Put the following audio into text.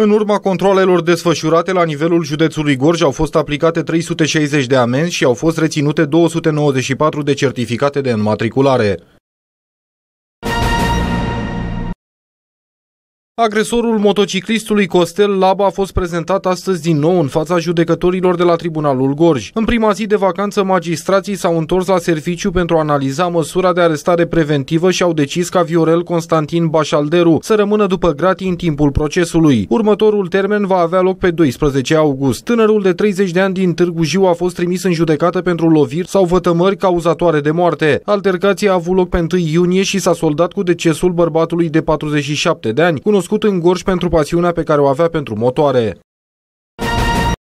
În urma controlelor desfășurate la nivelul județului Gorj au fost aplicate 360 de amenzi și au fost reținute 294 de certificate de înmatriculare. Agresorul motociclistului Costel Laba a fost prezentat astăzi din nou în fața judecătorilor de la Tribunalul Gorj. În prima zi de vacanță, magistrații s-au întors la serviciu pentru a analiza măsura de arestare preventivă și au decis ca Viorel Constantin Bașalderu să rămână după gratii în timpul procesului. Următorul termen va avea loc pe 12 august. Tânărul de 30 de ani din Târgu Jiu a fost trimis în judecată pentru loviri sau vătămări cauzatoare de moarte. Altercația a avut loc pe 1 iunie și s-a soldat cu decesul bărbatului de 47 de ani, cunoscut cunoscut în Gorj pentru pasiunea pe care o avea pentru motoare.